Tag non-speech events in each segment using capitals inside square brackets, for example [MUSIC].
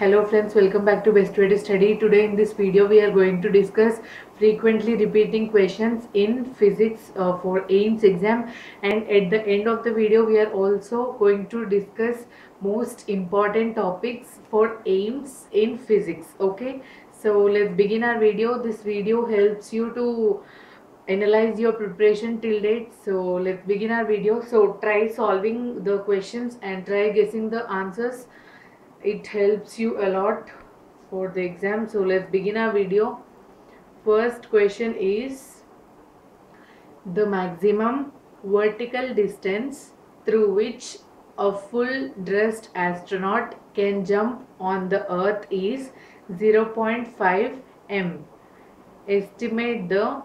Hello friends, welcome back to Best Way to Study. Today in this video we are going to discuss frequently repeating questions in physics uh, for AIIMS exam and at the end of the video we are also going to discuss most important topics for AIIMS in physics. Okay, so let's begin our video. This video helps you to analyze your preparation till date. So let's begin our video. So try solving the questions and try guessing the answers it helps you a lot for the exam. So let's begin our video. First question is the maximum vertical distance through which a full dressed astronaut can jump on the earth is 0.5 m. Estimate the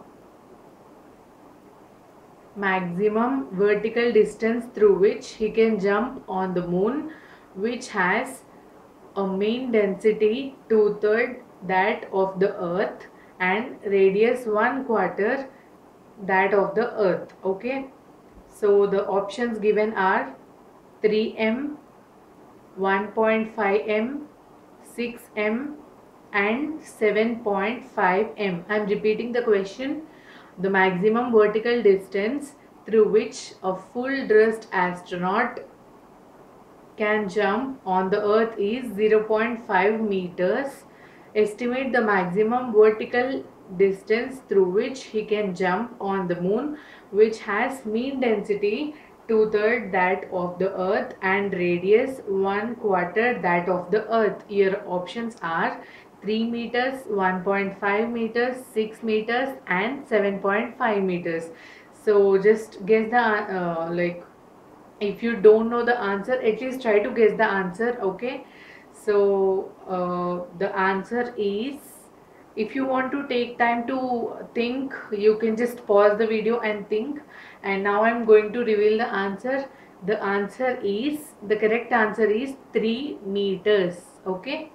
maximum vertical distance through which he can jump on the moon which has a mean density two-third that of the earth and radius one quarter that of the earth okay? So the options given are 3m 1.5m 6m and 7.5m i'm repeating the question. The maximum vertical distance through which a full dressed astronaut can jump on the earth is 0.5 meters. Estimate the maximum vertical distance through which he can jump on the moon which has mean density two-third that of the earth and radius one quarter that of the earth. Your options are 3 meters, 1.5 meters, 6 meters and 7.5 meters. So just guess the uh, like if you don't know the answer at least try to guess the answer okay? So uh, the answer is if you want to take time to think you can just pause the video and think. And now i'm going to reveal the answer. The answer is the correct answer is 3 meters okay?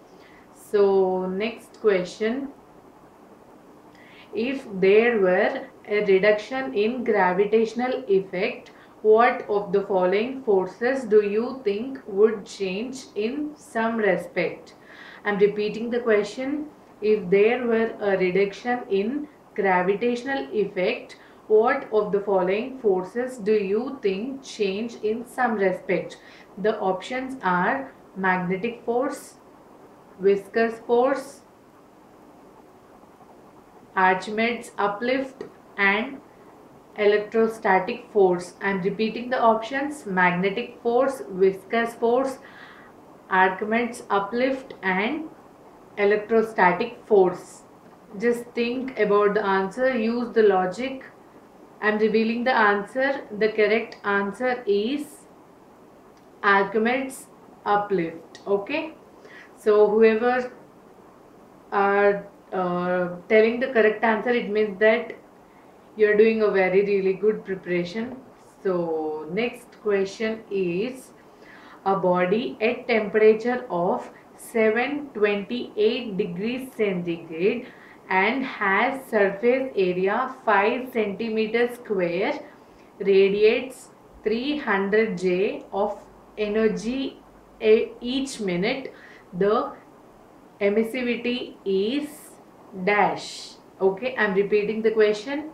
So next question. If there were a reduction in gravitational effect what of the following forces do you think would change in some respect? I'm repeating the question. If there were a reduction in gravitational effect, what of the following forces do you think change in some respect? The options are magnetic force, viscous force, Archimedes uplift and electrostatic force. I am repeating the options magnetic force, viscous force, Archimedes uplift and electrostatic force. Just think about the answer, use the logic. I am revealing the answer. The correct answer is Archimedes uplift. Okay. So whoever are uh, telling the correct answer, it means that you're doing a very really good preparation. So next question is a body at temperature of 728 degrees centigrade and has surface area 5 centimeter square radiates 300 J of energy each minute. The emissivity is dash. Okay i'm repeating the question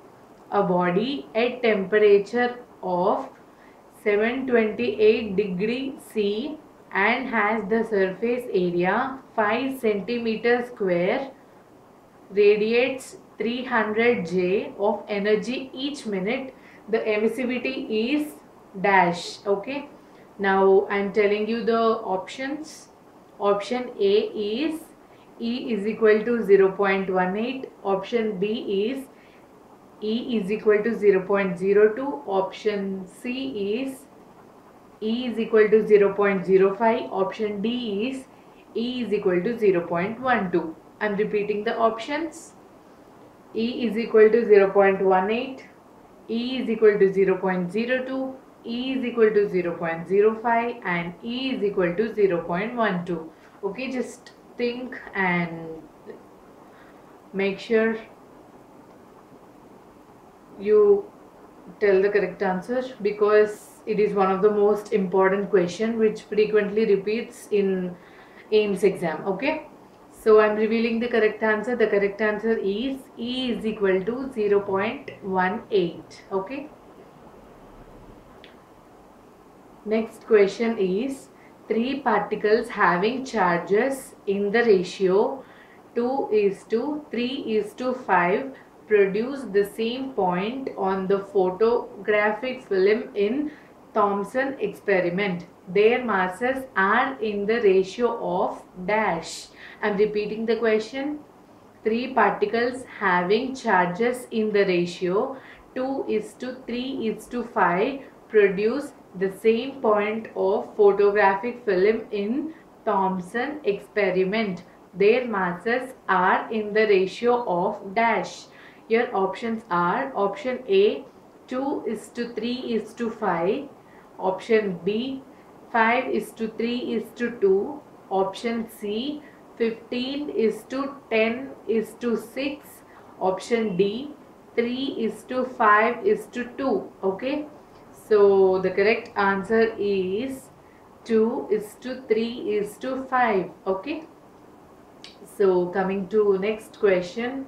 a body at temperature of 728 degree C and has the surface area 5 centimeter square radiates 300 J of energy each minute. The emissivity is dash okay? Now I'm telling you the options. Option A is E is equal to 0.18 option B is E is equal to 0.02. Option C is E is equal to 0.05. Option D is E is equal to 0.12. I am repeating the options. E is equal to 0.18. E is equal to 0.02. E is equal to 0.05 and E is equal to 0.12. Okay, just think and make sure you tell the correct answer because it is one of the most important question which frequently repeats in AIIMS exam. Okay. So I'm revealing the correct answer. The correct answer is E is equal to 0.18. Okay. Next question is three particles having charges in the ratio 2 is to 3 is to 5 produce the same point on the photographic film in Thomson experiment. Their masses are in the ratio of dash. I'm repeating the question. Three particles having charges in the ratio 2 is to 3 is to 5 produce the same point of photographic film in Thomson experiment. Their masses are in the ratio of dash. Your options are option A 2 is to 3 is to 5, option B 5 is to 3 is to 2, option C 15 is to 10 is to 6, option D 3 is to 5 is to 2. Okay. So the correct answer is 2 is to 3 is to 5. Okay. So coming to next question.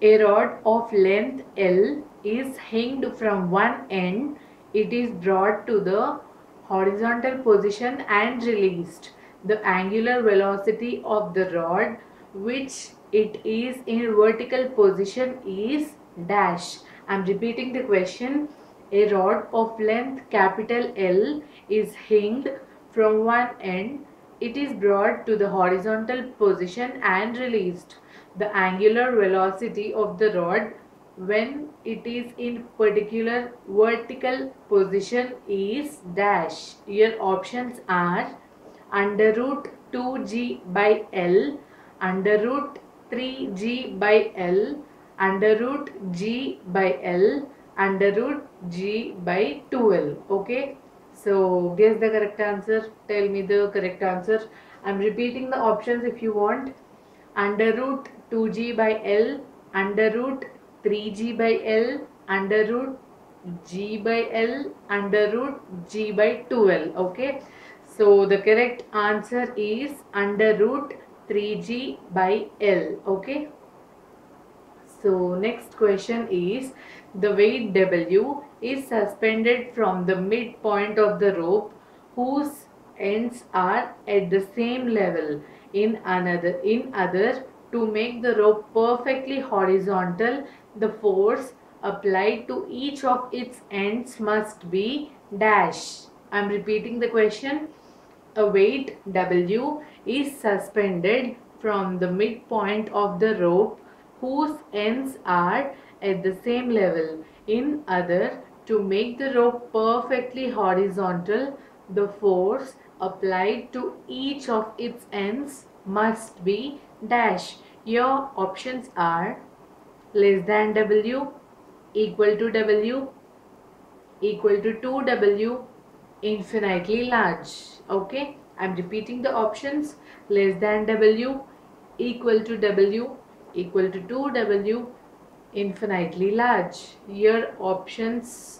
A rod of length L is hanged from one end. It is brought to the horizontal position and released. The angular velocity of the rod which it is in vertical position is dash. I am repeating the question. A rod of length capital L is hanged from one end. It is brought to the horizontal position and released the angular velocity of the rod when it is in particular vertical position is dash. Your options are under root 2g by l under root 3g by l under root g by l under root g by 2l okay? So guess the correct answer. Tell me the correct answer. I'm repeating the options if you want under root 2g by L under root 3g by L under root g by L under root g by 2l okay? So the correct answer is under root 3g by L okay? So next question is the weight W is suspended from the midpoint of the rope whose ends are at the same level in another in other to make the rope perfectly horizontal, the force applied to each of its ends must be dash. I am repeating the question. A weight W is suspended from the midpoint of the rope whose ends are at the same level. In other, to make the rope perfectly horizontal, the force applied to each of its ends must be dash. Your options are less than W, equal to W, equal to 2W, infinitely large. Okay, I'm repeating the options less than W, equal to W, equal to 2W, infinitely large. Your options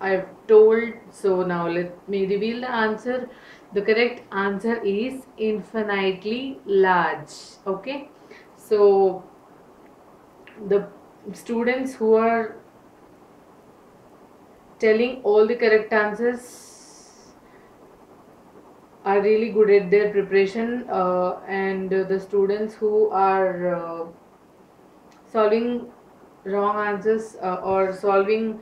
I've told. So now let me reveal the answer. The correct answer is infinitely large. Okay. So the students who are telling all the correct answers are really good at their preparation uh, and the students who are uh, solving wrong answers uh, or solving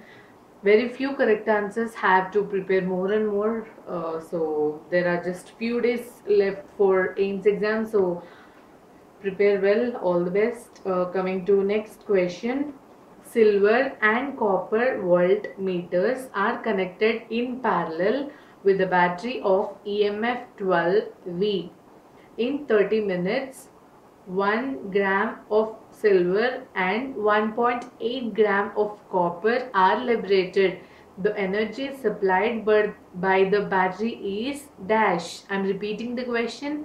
very few correct answers have to prepare more and more. Uh, so there are just few days left for AIIMS exam so prepare well all the best. Uh, coming to next question silver and copper voltmeters are connected in parallel with a battery of EMF 12V in 30 minutes 1 gram of silver and 1.8 gram of copper are liberated. The energy supplied by the battery is dash. I'm repeating the question.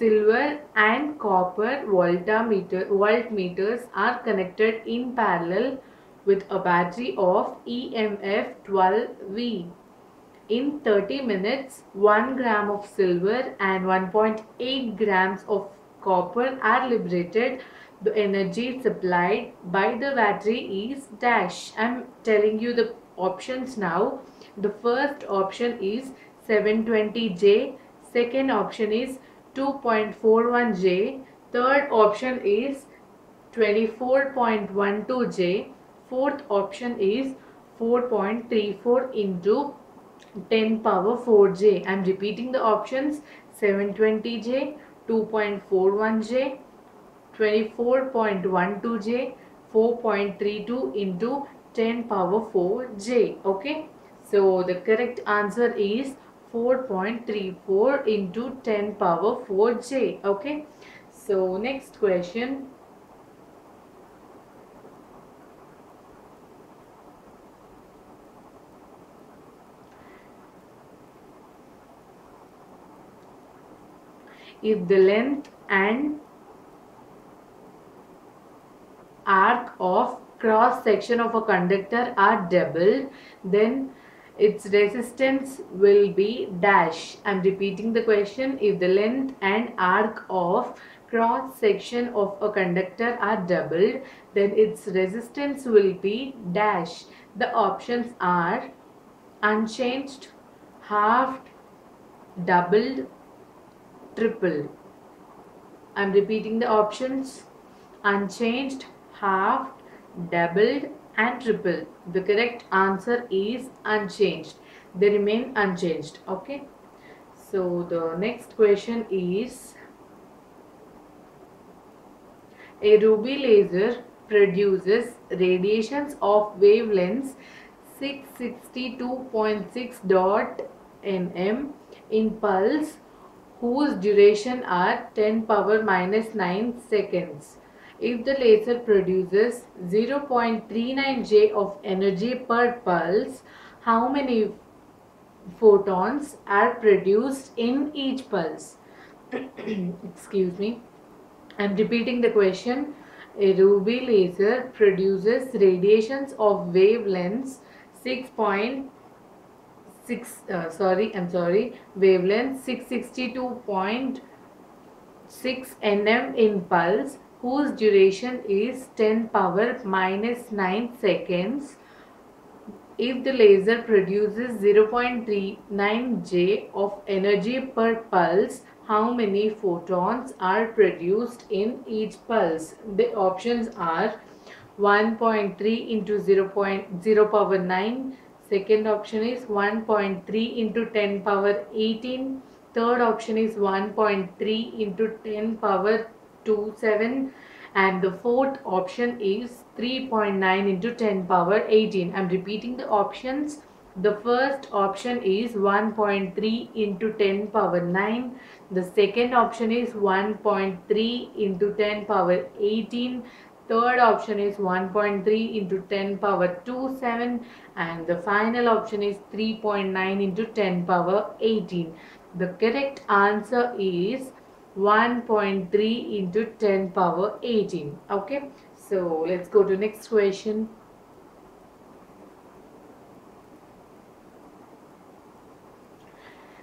silver and copper voltmeter, voltmeters are connected in parallel with a battery of EMF 12V. In 30 minutes, 1 gram of silver and 1.8 grams of copper are liberated. The energy supplied by the battery is dash. I'm telling you the options now. The first option is 720J. Second option is 2.41J. Third option is 24.12J. Fourth option is 4.34 into 10 power 4J. I'm repeating the options 720J, 2.41J, 24.12J, 4.32 into 10 power 4J. Okay. So the correct answer is 4.34 into 10 power 4J. Okay. So next question. If the length and arc of cross section of a conductor are doubled, then its resistance will be dash. I'm repeating the question. If the length and arc of cross section of a conductor are doubled, then its resistance will be dash. The options are unchanged, halved, doubled, triple. I'm repeating the options unchanged, halved, doubled and triple. The correct answer is unchanged. They remain unchanged. Okay. So the next question is a ruby laser produces radiations of wavelengths 662.6 dot nm in pulse whose duration are 10 power minus 9 seconds. If the laser produces 0.39 J of energy per pulse, how many photons are produced in each pulse? [CLEARS THROAT] Excuse me. I'm repeating the question. A ruby laser produces radiations of wavelengths 6.6 uh, sorry I'm sorry wavelength 662.6 nm in pulse whose duration is 10 power minus 9 seconds. If the laser produces 0.39 J of energy per pulse how many photons are produced in each pulse? The options are 1.3 into 0.0 power 9 second option is 1.3 into 10 power 18 third option is 1.3 into 10 power 27 and the fourth option is 3.9 into 10 power 18 i'm repeating the options. The first option is 1.3 into 10 power 9 the second option is 1.3 into 10 power 18 third option is 1.3 into 10 power 27 and the final option is 3.9 into 10 power 18 the correct answer is 1.3 into 10 power 18 okay so let's go to next question.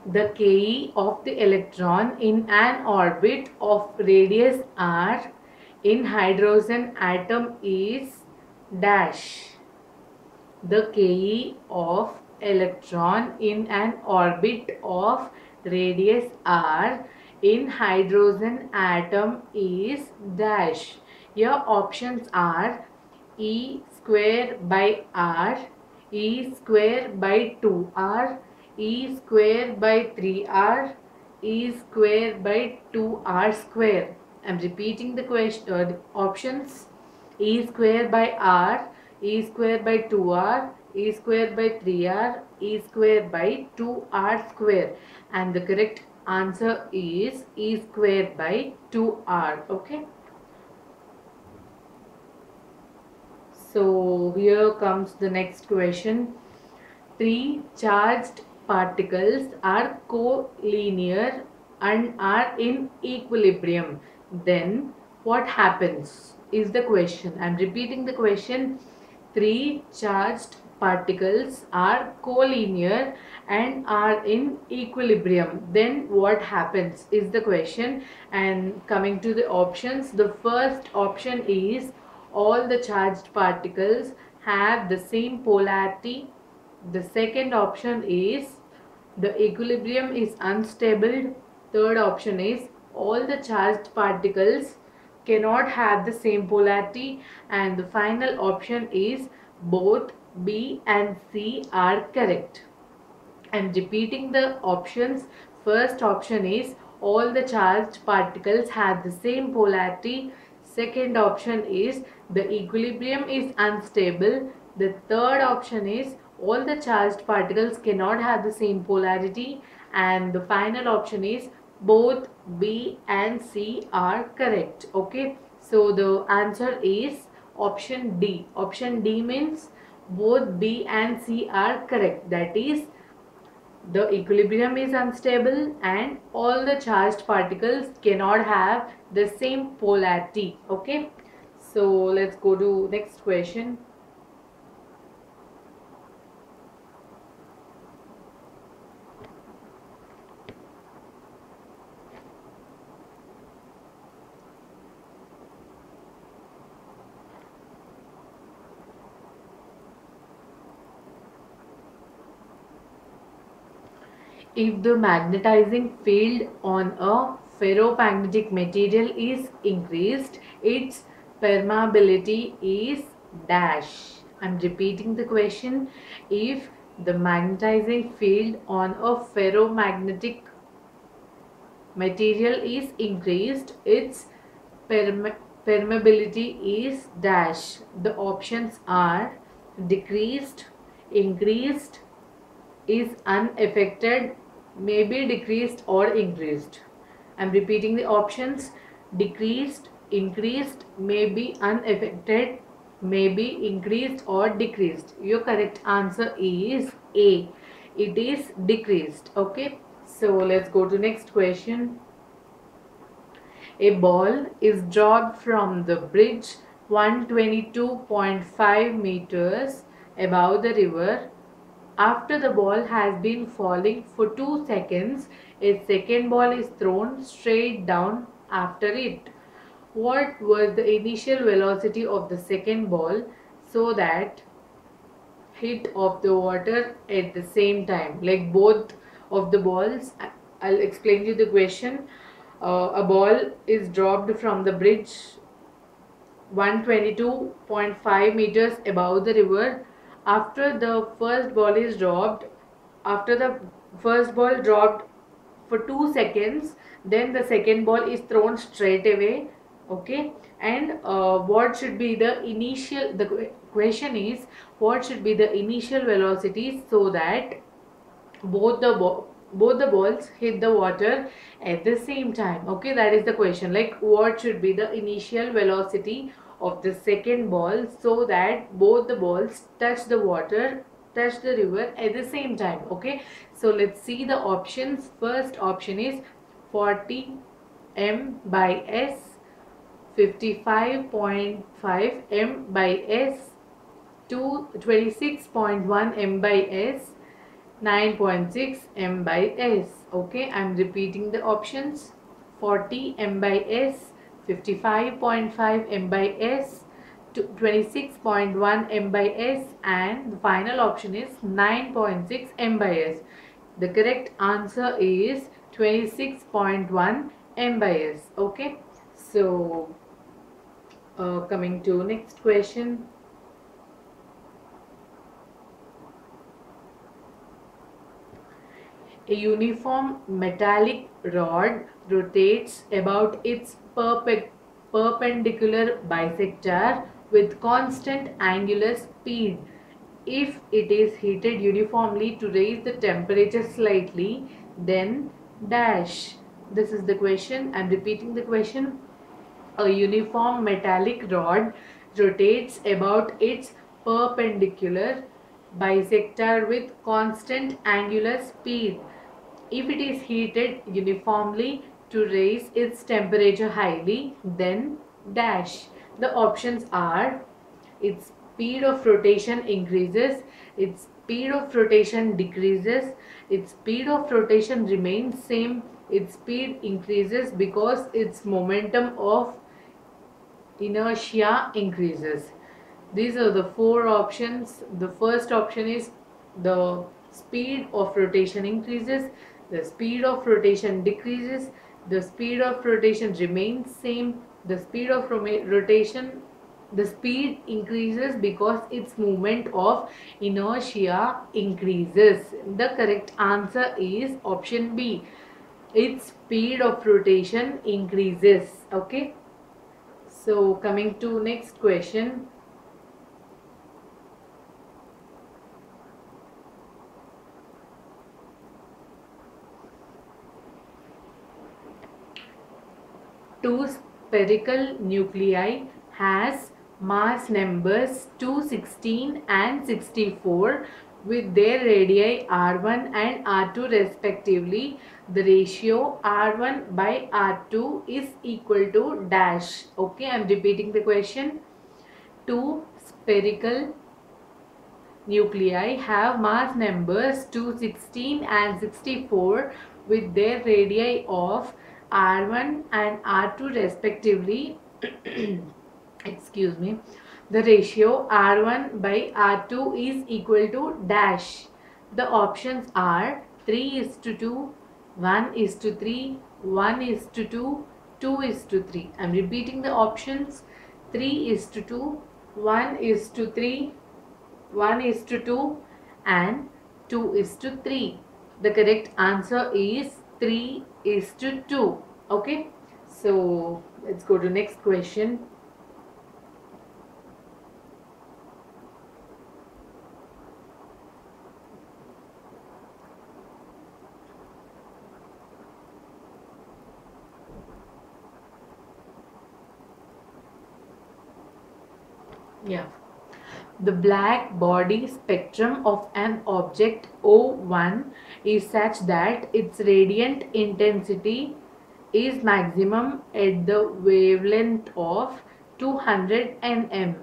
The ke of the electron in an orbit of radius r in hydrogen atom is dash. The ke of electron in an orbit of radius r in hydrogen atom is dash. Your options are e square by r e square by 2r e square by 3r e square by 2r square. I'm repeating the question uh, the options. E square by r e square by 2r e square by 3r e square by 2r square. And the correct answer is e square by 2r okay so here comes the next question three charged particles are collinear and are in equilibrium, then what happens is the question. I'm repeating the question. Three charged particles are collinear and are in equilibrium. Then what happens is the question. And coming to the options the first option is all the charged particles have the same polarity. The second option is the equilibrium is unstable. Third option is all the charged particles cannot have the same polarity. And the final option is both B and C are correct. I'm repeating the options. First option is all the charged particles have the same polarity. Second option is the equilibrium is unstable. The third option is all the charged particles cannot have the same polarity. And the final option is both B and C are correct. Okay. So the answer is option D. Option D means both B and C are correct. That is, the equilibrium is unstable and all the charged particles cannot have the same polarity. Okay. So let's go to next question. If the magnetizing field on a ferromagnetic material is increased, its permeability is dash. I'm repeating the question. If the magnetizing field on a ferromagnetic material is increased, its perme permeability is dash. The options are decreased, increased, is unaffected may be decreased or increased. I'm repeating the options decreased, increased, may be unaffected, may be increased or decreased. Your correct answer is A. It is decreased. Okay. So let's go to next question. A ball is dropped from the bridge 122.5 meters above the river after the ball has been falling for 2 seconds, a second ball is thrown straight down after it. What was the initial velocity of the second ball so that hit of the water at the same time? Like both of the balls, I'll explain you the question. Uh, a ball is dropped from the bridge 122.5 meters above the river after the first ball is dropped after the first ball dropped for 2 seconds then the second ball is thrown straight away okay? And uh, what should be the initial the question is what should be the initial velocity so that both the both the balls hit the water at the same time okay? That is the question. Like what should be the initial velocity of the second ball so that both the balls touch the water touch the river at the same time okay? So let's see the options. First option is 40 m by s 55.5 m by s to 26.1 m by s 9.6 m by s okay? I'm repeating the options. 40 m by s 55.5 M by S to 26.1 M by S and the final option is 9.6 M by S. The correct answer is 26.1 M by S. Okay. So uh, coming to next question. A uniform metallic rod rotates about its perpendicular bisector with constant angular speed. If it is heated uniformly to raise the temperature slightly, then dash. This is the question. I am repeating the question. A uniform metallic rod rotates about its perpendicular bisector with constant angular speed if it is heated uniformly to raise its temperature highly, then dash. The options are its speed of rotation increases, its speed of rotation decreases, its speed of rotation remains same, its speed increases because its momentum of inertia increases. These are the four options. The first option is the speed of rotation increases, the speed of rotation decreases, the speed of rotation remains same, the speed of rotation the speed increases because its movement of inertia increases. The correct answer is option B. Its speed of rotation increases. Okay. So coming to next question. Two spherical nuclei has mass numbers 216 and 64 with their radii r1 and r2 respectively. The ratio r1 by r2 is equal to dash. Okay i'm repeating the question. Two spherical nuclei have mass numbers 216 and 64 with their radii of r1 and r2 respectively [CLEARS THROAT] excuse me the ratio r1 by r2 is equal to dash. The options are 3 is to 2 1 is to 3 1 is to 2 2 is to 3 i'm repeating the options. 3 is to 2 1 is to 3 1 is to 2 and 2 is to 3 the correct answer is 3 is to 2 okay? So let's go to next question. Yeah the black body spectrum of an object O1 is such that its radiant intensity is maximum at the wavelength of 200 nm.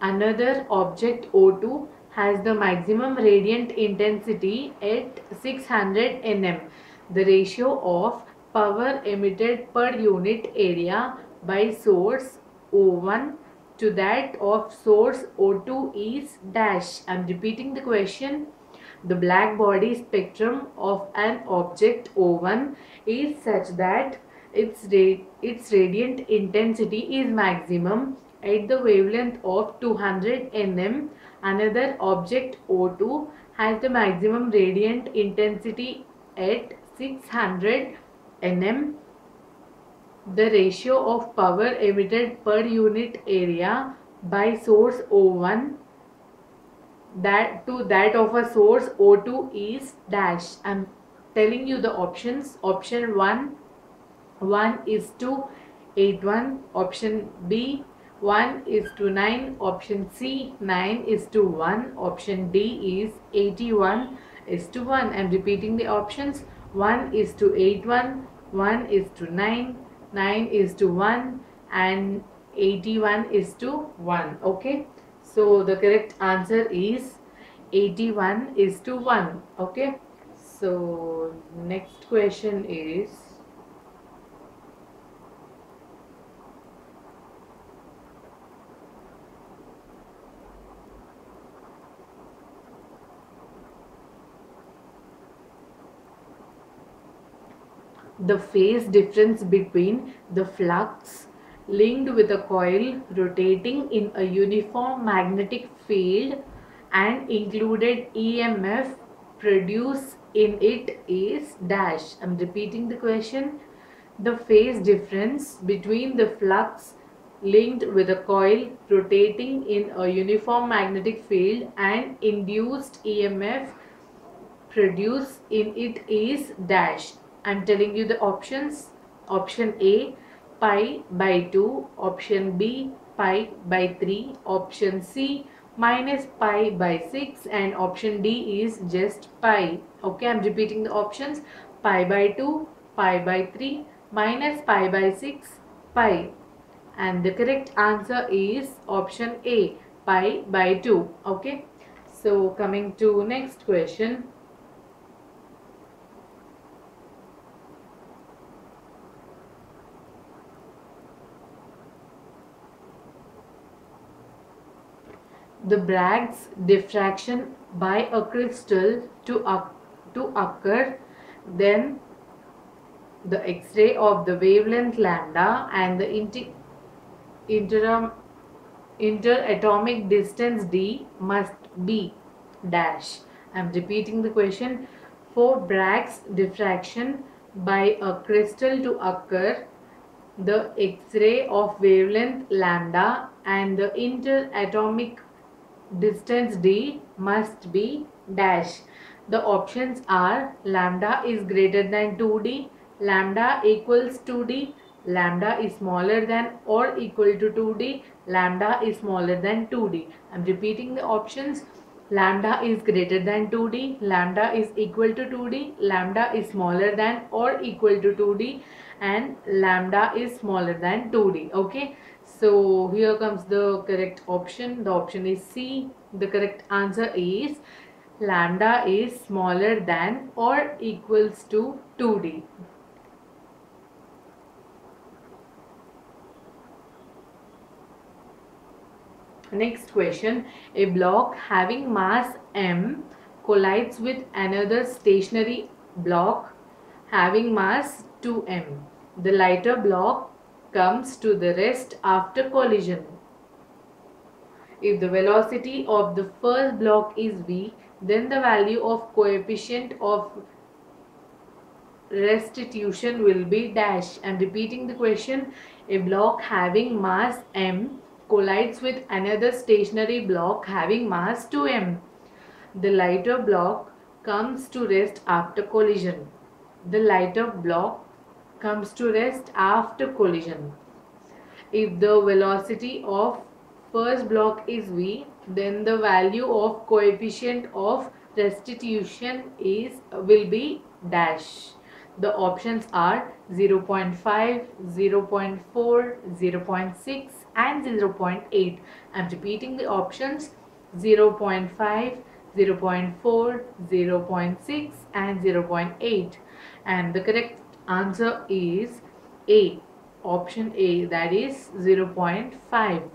Another object O2 has the maximum radiant intensity at 600 nm. The ratio of power emitted per unit area by source O1 to that of source O2 is dash. I am repeating the question. The black body spectrum of an object O1 is such that its, ra its radiant intensity is maximum at the wavelength of 200 nm. Another object O2 has the maximum radiant intensity at 600 nm the ratio of power emitted per unit area by source O1 that to that of a source O2 is dash. I'm telling you the options. Option 1 1 is to 81. Option B 1 is to 9. Option C 9 is to 1. Option D is 81 is to 1. I'm repeating the options. 1 is to 81. 1 is to 9. 9 is to 1 and 81 is to 1 okay? So the correct answer is 81 is to 1 okay? So next question is the phase difference between the flux linked with a coil rotating in a uniform magnetic field and induced EMF produced in it is dash. I'm repeating the question. The phase difference between the flux linked with a coil rotating in a uniform magnetic field and induced EMF produced in it is dash. I'm telling you the options. Option A pi by 2, option B pi by 3, option C minus pi by 6 and option D is just pi. Okay, I'm repeating the options. Pi by 2, pi by 3, minus pi by 6, pi. And the correct answer is option A, pi by 2. Okay, so coming to next question. The Bragg's diffraction by a crystal to, to occur, then the X-ray of the wavelength lambda and the inter interatomic distance d must be dash. I am repeating the question. For Bragg's diffraction by a crystal to occur, the X-ray of wavelength lambda and the interatomic distance d must be dash. The options are lambda is greater than 2d, lambda equals 2d, lambda is smaller than or equal to 2d, lambda is smaller than 2d. I am repeating the options. Lambda is greater than 2d, lambda is equal to 2d, lambda is smaller than or equal to 2d and lambda is smaller than 2d. Okay. So here comes the correct option. The option is C. The correct answer is lambda is smaller than or equals to 2D. Next question. A block having mass m collides with another stationary block having mass 2m. The lighter block comes to the rest after collision. If the velocity of the first block is v, then the value of coefficient of restitution will be dash. Am repeating the question. A block having mass m collides with another stationary block having mass 2m. The lighter block comes to rest after collision. The lighter block comes to rest after collision. If the velocity of first block is v, then the value of coefficient of restitution is will be dash. The options are 0 0.5, 0 0.4, 0 0.6 and 0 0.8. I am repeating the options 0 0.5, 0 0.4, 0 0.6 and 0 0.8 and the correct answer is A. Option A that is 0 0.5.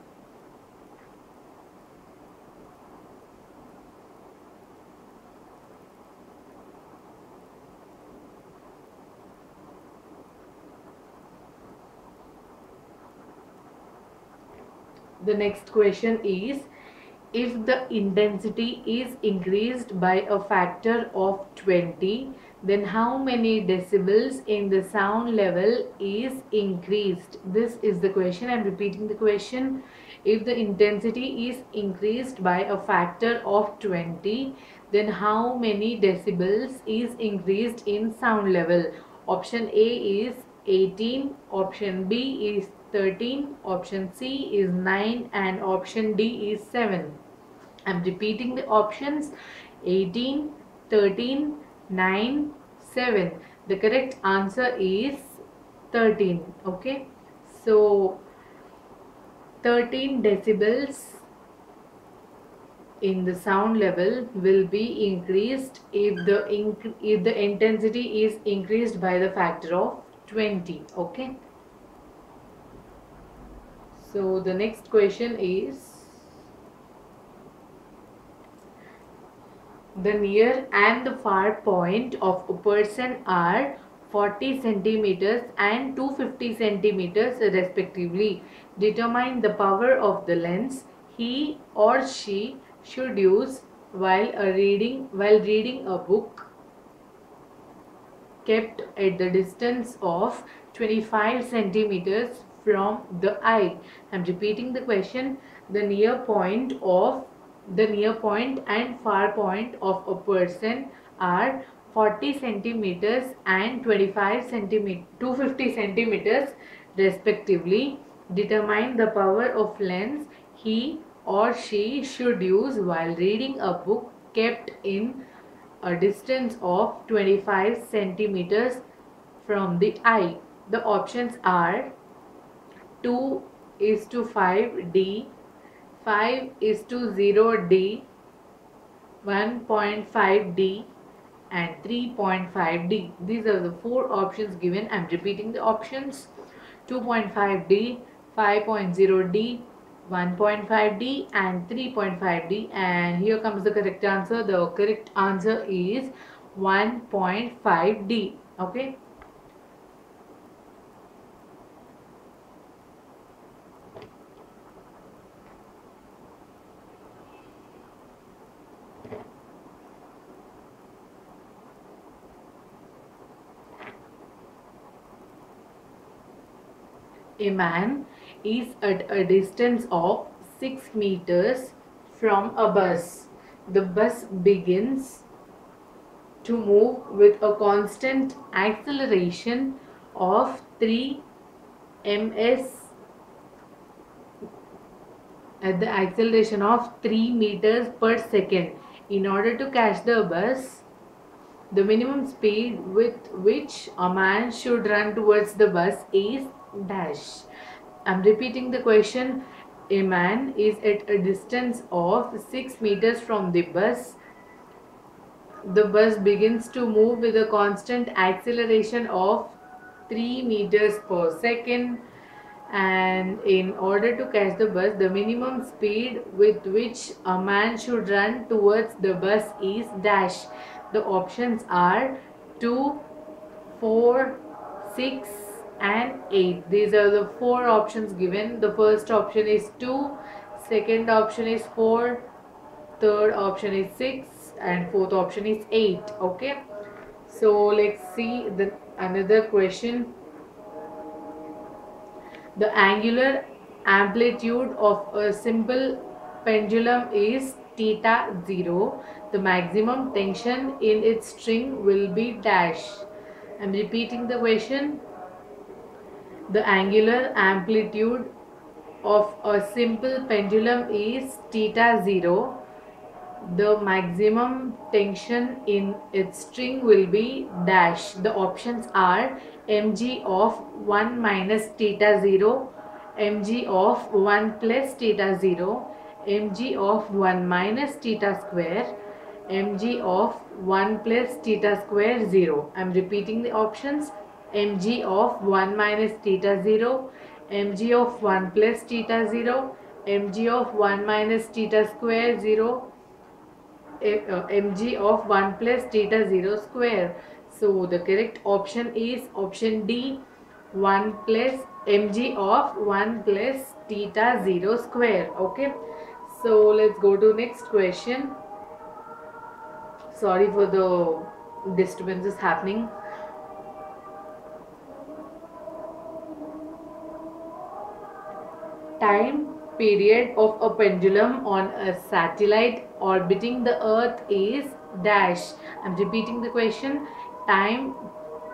The next question is if the intensity is increased by a factor of 20 then how many decibels in the sound level is increased? This is the question. I'm repeating the question. If the intensity is increased by a factor of 20 then how many decibels is increased in sound level? Option a is 18 option b is 13 option c is 9 and option d is 7 i'm repeating the options 18 13 9 7 the correct answer is 13 okay? So 13 decibels in the sound level will be increased if the inc if the intensity is increased by the factor of 20 okay? So the next question is The near and the far point of a person are 40 centimeters and 250 centimeters respectively. Determine the power of the lens he or she should use while a reading while reading a book kept at the distance of 25 centimeters from the eye. I am repeating the question. The near point of the near point and far point of a person are 40 centimeters and 25 centimeter 250 centimeters respectively determine the power of lens he or she should use while reading a book kept in a distance of 25 centimeters from the eye. The options are 2 is to 5D, 5 is to 0D, 1.5D and 3.5D. These are the four options given. I'm repeating the options 2.5D, 5.0D, 1.5D and 3.5D and here comes the correct answer. The correct answer is 1.5D. Okay. A man is at a distance of 6 meters from a bus. The bus begins to move with a constant acceleration of 3 ms at the acceleration of 3 meters per second. In order to catch the bus, the minimum speed with which a man should run towards the bus is dash. I'm repeating the question. A man is at a distance of 6 meters from the bus. The bus begins to move with a constant acceleration of 3 meters per second and in order to catch the bus the minimum speed with which a man should run towards the bus is dash the options are 2 4 6 and 8 these are the four options given. The first option is 2 second option is 4 third option is 6 and fourth option is 8 okay? So let's see the another question. The angular amplitude of a simple pendulum is theta 0 the maximum tension in its string will be dash. I'm repeating the question the angular amplitude of a simple pendulum is theta 0. The maximum tension in its string will be dash. The options are mg of 1 minus theta 0, mg of 1 plus theta 0, mg of 1 minus theta square, mg of 1 plus theta square 0. I am repeating the options mg of 1 minus theta 0, mg of 1 plus theta 0, mg of 1 minus theta square 0, eh, uh, mg of 1 plus theta 0 square. So the correct option is option D 1 plus mg of 1 plus theta 0 square. Okay. So let's go to next question. Sorry for the disturbances happening. Time period of a pendulum on a satellite orbiting the earth is dash. I'm repeating the question. Time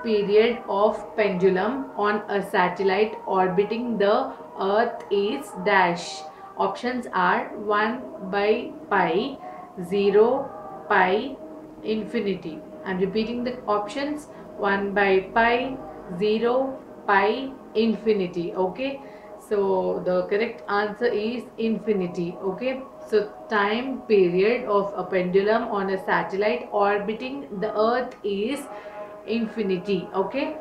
period of pendulum on a satellite orbiting the earth is dash. Options are 1 by pi 0 pi infinity. I'm repeating the options. 1 by pi 0 pi infinity. Okay so the correct answer is infinity. Okay. So time period of a pendulum on a satellite orbiting the earth is infinity. Okay.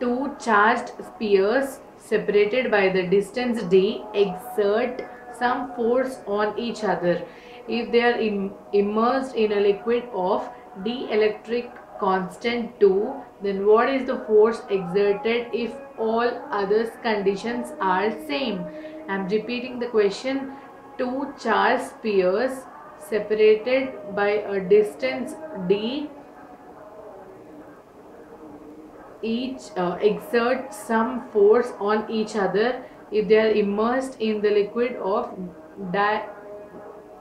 Two charged spheres separated by the distance d exert some force on each other if they are Im immersed in a liquid of dielectric constant 2 then what is the force exerted if all other conditions are same? I'm repeating the question. Two charged spheres separated by a distance d each uh, exert some force on each other if they are immersed in the liquid of di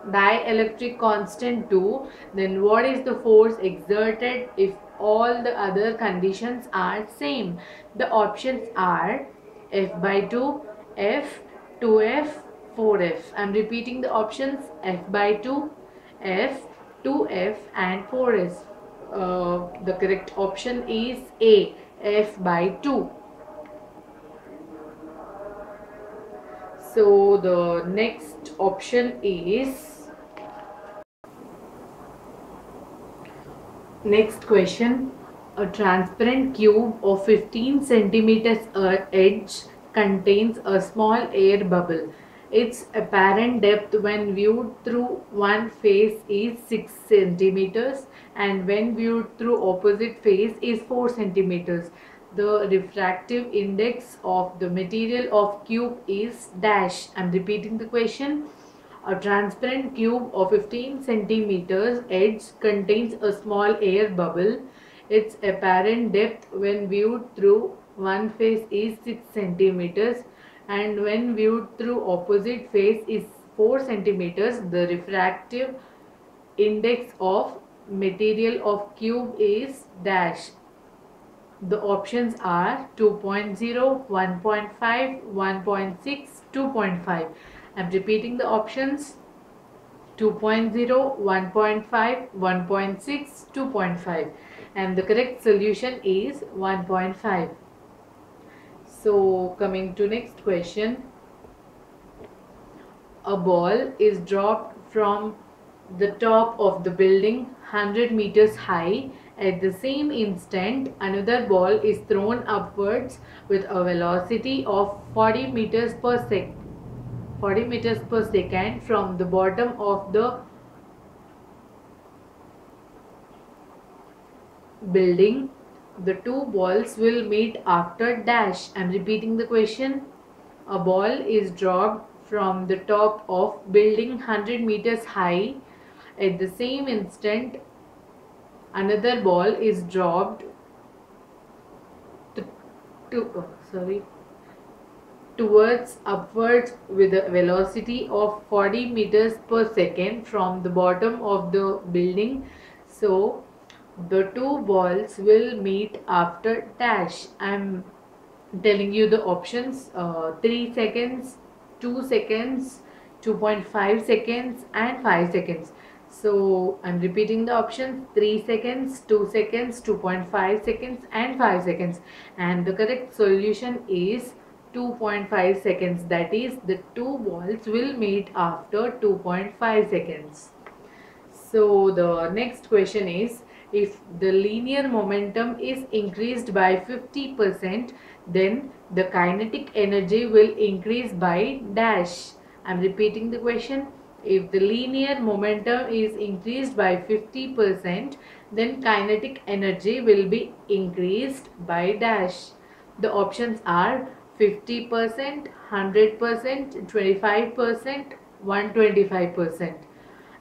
dielectric constant 2 then what is the force exerted if all the other conditions are same? The options are f by 2 f 2f 4f i'm repeating the options f by 2 f 2f and 4f uh, the correct option is a f by 2 so the next option is Next question. A transparent cube of 15 centimeters edge contains a small air bubble. Its apparent depth when viewed through one face is 6 centimeters and when viewed through opposite face is 4 centimeters. The refractive index of the material of cube is dash. I am repeating the question. A transparent cube of 15 centimeters edge contains a small air bubble. Its apparent depth when viewed through one face is 6 centimeters and when viewed through opposite face is 4 centimeters. The refractive index of material of cube is dash. The options are 2.0, 1.5, 1.6, 2.5. I'm repeating the options 2.0, 1.5, 1.6, 2.5 and the correct solution is 1.5. So coming to next question. A ball is dropped from the top of the building 100 meters high. At the same instant, another ball is thrown upwards with a velocity of 40 meters per second 40 meters per second from the bottom of the building the two balls will meet after dash. I'm repeating the question. A ball is dropped from the top of building 100 meters high. At the same instant another ball is dropped to, to oh, sorry towards upwards with a velocity of 40 meters per second from the bottom of the building. So the two balls will meet after dash. I'm telling you the options uh, 3 seconds, 2 seconds, 2.5 seconds and 5 seconds. So I'm repeating the options 3 seconds, 2 seconds, 2.5 seconds and 5 seconds. And the correct solution is 2.5 seconds that is the two balls will meet after 2.5 seconds. So the next question is if the linear momentum is increased by 50% then the kinetic energy will increase by dash. I am repeating the question. If the linear momentum is increased by 50% then kinetic energy will be increased by dash. The options are 50%, 100%, 25%, 125%.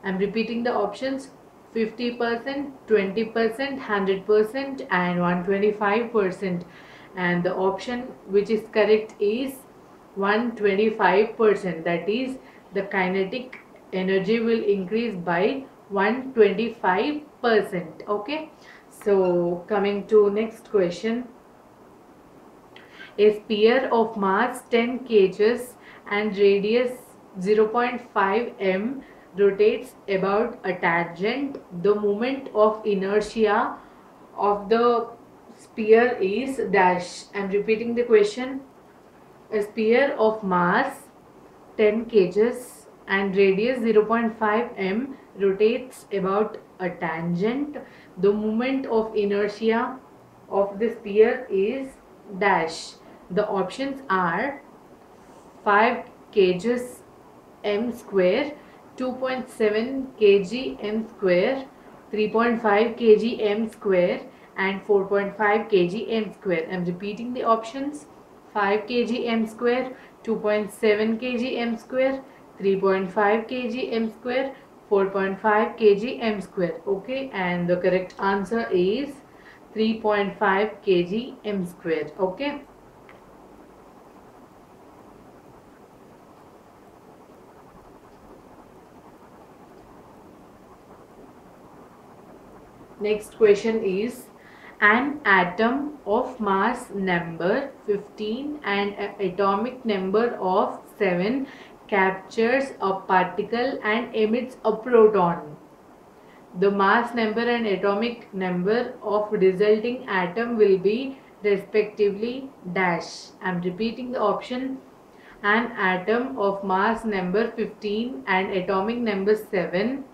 I'm repeating the options 50%, 20%, 100% and 125% and the option which is correct is 125% that is the kinetic energy will increase by 125% okay? So coming to next question a sphere of mass 10 kgs and radius 0.5 m rotates about a tangent. The moment of inertia of the sphere is dash. I am repeating the question. A sphere of mass 10 kgs and radius 0.5 m rotates about a tangent. The moment of inertia of the sphere is dash. The options are 5 kgs m square, 2.7 kg m square, 3.5 kg m square and 4.5 kg m square. I am repeating the options 5 kg m square, 2.7 kg m square, 3.5 kg m square, 4.5 kg m square. Okay, and the correct answer is 3.5 kg m square. Okay. Next question is an atom of mass number 15 and atomic number of 7 captures a particle and emits a proton. The mass number and atomic number of resulting atom will be respectively dash. I am repeating the option an atom of mass number 15 and atomic number 7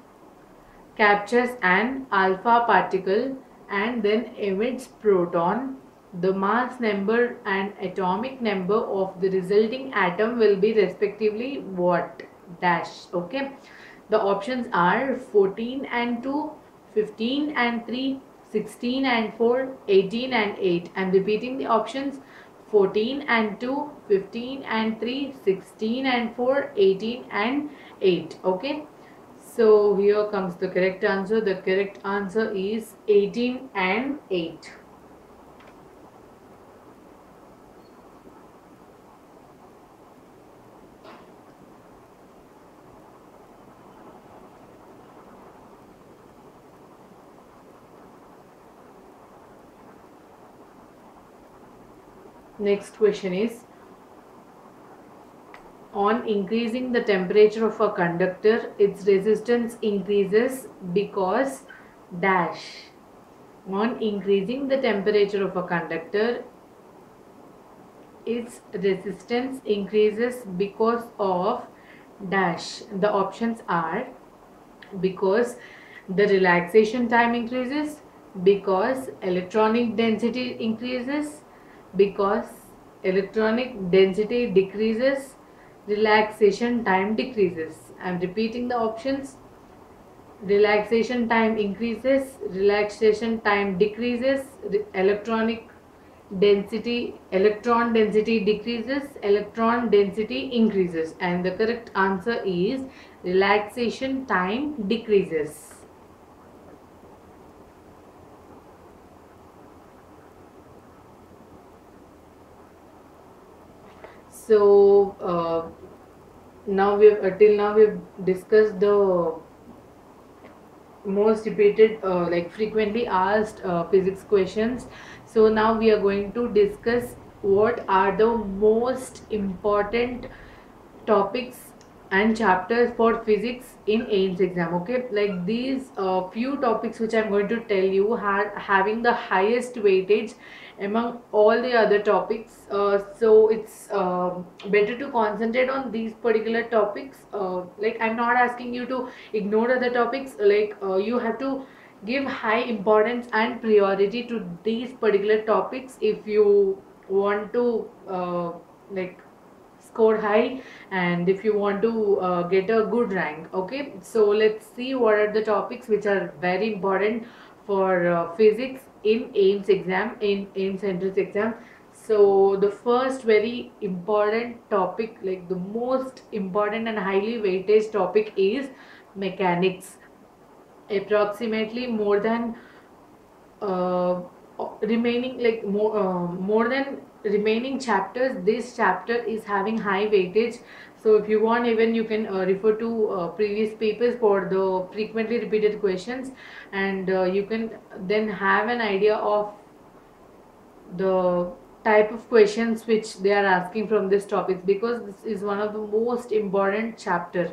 captures an alpha particle and then emits proton. The mass number and atomic number of the resulting atom will be respectively what? Dash. Okay. The options are 14 and 2 15 and 3 16 and 4 18 and 8 i'm repeating the options. 14 and 2 15 and 3 16 and 4 18 and 8 okay so here comes the correct answer. The correct answer is 18 and 8. Next question is on increasing the temperature of a conductor its resistance increases because dash. On increasing the temperature of a conductor its resistance increases because of dash. The options are because the relaxation time increases because electronic density increases because electronic density decreases relaxation time decreases. I am repeating the options. Relaxation time increases, relaxation time decreases, electronic density, electron density decreases, electron density increases. And the correct answer is relaxation time decreases. So uh, now we have uh, till now we have discussed the most repeated uh, like frequently asked uh, physics questions. So now we are going to discuss what are the most important topics and chapters for physics in AIIMS exam okay? Like these uh, few topics which I'm going to tell you had having the highest weightage among all the other topics uh, so it's uh, better to concentrate on these particular topics. Uh, like i'm not asking you to ignore other topics like uh, you have to give high importance and priority to these particular topics if you want to uh, like score high and if you want to uh, get a good rank okay? So let's see what are the topics which are very important for physics in AIIMS exam, in AIIMS entrance exam. So the first very important topic, like the most important and highly weighted topic is mechanics. Approximately more than uh, remaining like more uh, more than remaining chapters this chapter is having high weightage so if you want even you can uh, refer to uh, previous papers for the frequently repeated questions and uh, you can then have an idea of the type of questions which they are asking from this topic because this is one of the most important chapter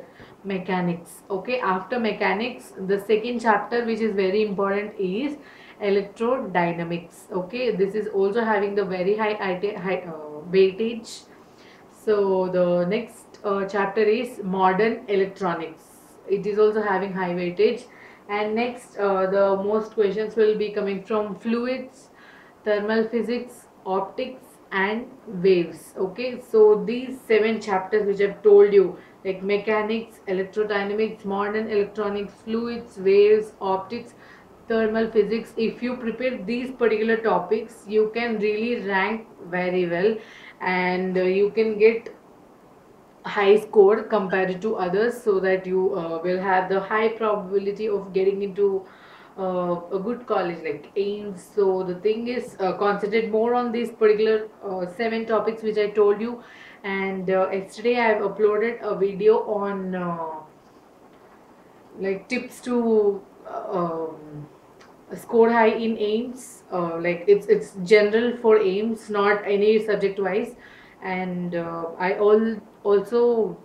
mechanics okay? After mechanics the second chapter which is very important is electrodynamics okay? This is also having the very high, high uh, weightage. So the next uh, chapter is modern electronics. It is also having high weightage. And next uh, the most questions will be coming from fluids thermal physics optics and waves. Okay so these seven chapters which i've told you like mechanics electrodynamics modern electronics fluids waves optics thermal physics if you prepare these particular topics you can really rank very well. And uh, you can get high score compared to others so that you uh, will have the high probability of getting into uh, a good college like AIIMS So the thing is uh, concentrate more on these particular uh, seven topics which I told you. And uh, yesterday I have uploaded a video on uh, like tips to um, score high in AIIMS uh, like it's it's general for AIIMS not any subject wise and uh, i all also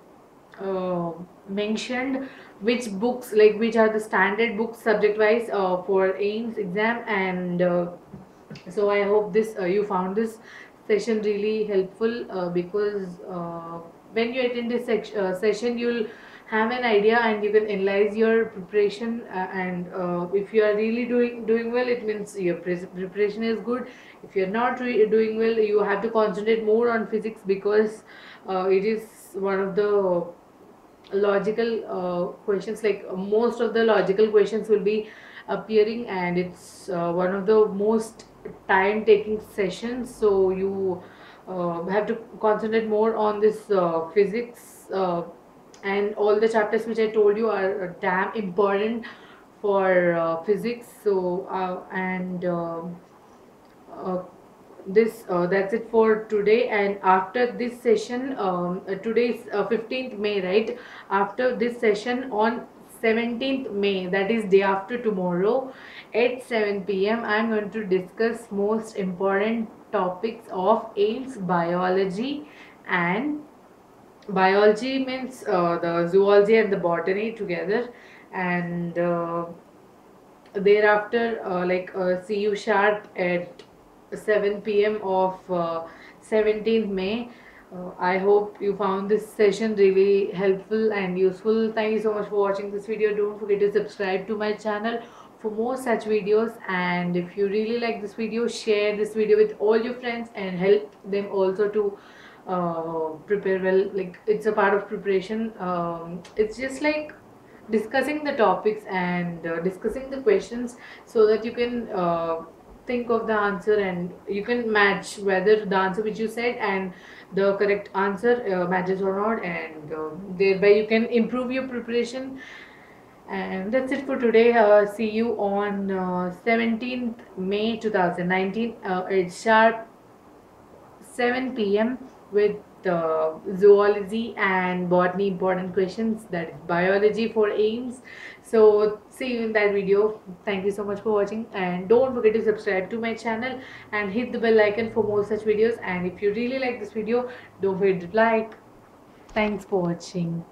uh, mentioned which books like which are the standard books subject wise uh, for AIIMS exam and uh, so i hope this uh, you found this session really helpful uh, because uh, when you attend this session you'll have an idea and you can analyze your preparation and if you are really doing doing well it means your pre- preparation is good. If you're not doing well you have to concentrate more on physics because it is one of the logical uh, questions like uh, most of the logical questions will be appearing and it's uh, one of the most time taking sessions. So you uh, have to concentrate more on this uh, physics uh, and all the chapters which i told you are uh, damn important for uh, physics. So uh, and um uh, this uh, that's it for today. And after this session um, uh, today's uh, 15th may right? After this session on 17th may that is day after tomorrow at 7 p.m i'm going to discuss most important topics of AIIMS biology and biology means uh, the zoology and the botany together. And uh, thereafter uh, like uh, see you sharp at 7 p.m. of uh, 17th May. Uh, I hope you found this session really helpful and useful. Thank you so much for watching this video. Don't forget to subscribe to my channel for more such videos and if you really like this video share this video with all your friends and help them also to uh, prepare well like it's a part of preparation um, it's just like discussing the topics and uh, discussing the questions so that you can uh, think of the answer and you can match whether the answer which you said and the correct answer uh, matches or not and uh, thereby you can improve your preparation and that's it for today uh, see you on uh, 17th may 2019 uh, it's sharp 7 p.m. with uh, zoology and botany important questions that is biology for AIIMS so see you in that video. Thank you so much for watching and don't forget to subscribe to my channel and hit the bell icon for more such videos. And if you really like this video don't forget to like. Thanks for watching